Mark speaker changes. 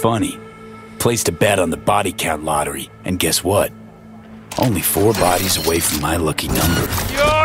Speaker 1: funny. Placed a bet on the body count lottery, and guess what? Only four bodies away from my lucky number.
Speaker 2: Yo!